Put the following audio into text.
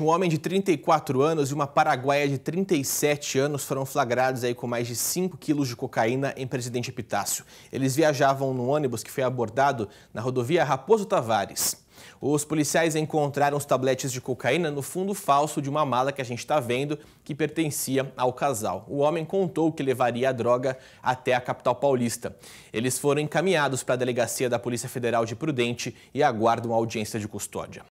Um homem de 34 anos e uma paraguaia de 37 anos foram flagrados aí com mais de 5 quilos de cocaína em Presidente Epitácio. Eles viajavam no ônibus que foi abordado na rodovia Raposo Tavares. Os policiais encontraram os tabletes de cocaína no fundo falso de uma mala que a gente está vendo que pertencia ao casal. O homem contou que levaria a droga até a capital paulista. Eles foram encaminhados para a delegacia da Polícia Federal de Prudente e aguardam audiência de custódia.